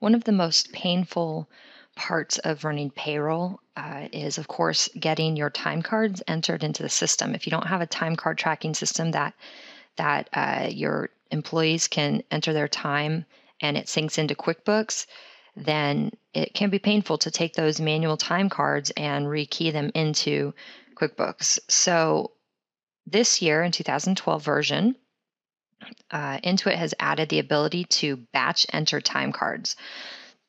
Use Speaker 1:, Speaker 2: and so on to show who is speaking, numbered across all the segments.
Speaker 1: One of the most painful parts of running payroll uh, is, of course, getting your time cards entered into the system. If you don't have a time card tracking system that that uh, your employees can enter their time and it syncs into QuickBooks, then it can be painful to take those manual time cards and rekey them into QuickBooks. So this year in 2012 version, uh, Intuit has added the ability to batch enter time cards.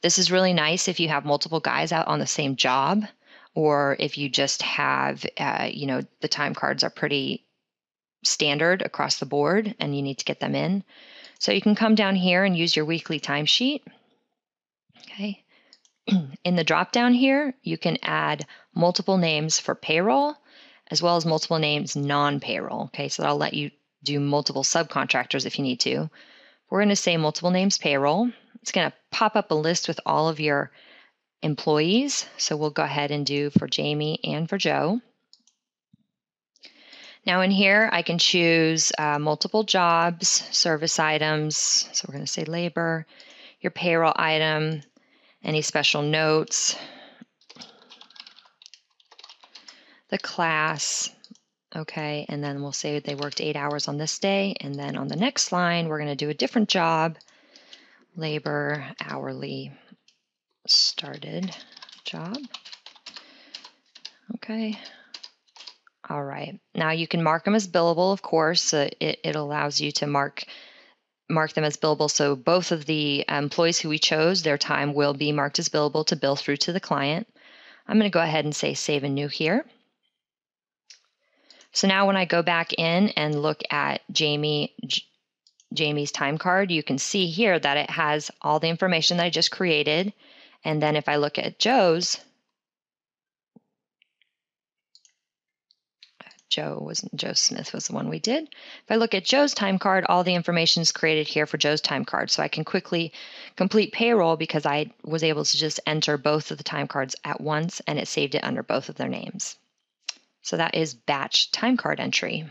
Speaker 1: This is really nice if you have multiple guys out on the same job, or if you just have, uh, you know, the time cards are pretty standard across the board and you need to get them in. So you can come down here and use your weekly timesheet. Okay. In the drop down here, you can add multiple names for payroll as well as multiple names non payroll. Okay, so that'll let you do multiple subcontractors if you need to. We're going to say multiple names payroll. It's going to pop up a list with all of your employees. So we'll go ahead and do for Jamie and for Joe. Now in here, I can choose uh, multiple jobs, service items. So we're going to say labor, your payroll item, any special notes, the class, okay, and then we'll say they worked eight hours on this day, and then on the next line, we're going to do a different job, labor, hourly, started job, okay. All right, now you can mark them as billable, of course. Uh, it, it allows you to mark mark them as billable. So both of the employees who we chose, their time will be marked as billable to bill through to the client. I'm going to go ahead and say save and new here. So now when I go back in and look at Jamie, Jamie's time card, you can see here that it has all the information that I just created. And then if I look at Joe's, Joe wasn't Joe Smith was the one we did. If I look at Joe's time card, all the information is created here for Joe's time card. So I can quickly complete payroll because I was able to just enter both of the time cards at once and it saved it under both of their names. So that is batch time card entry.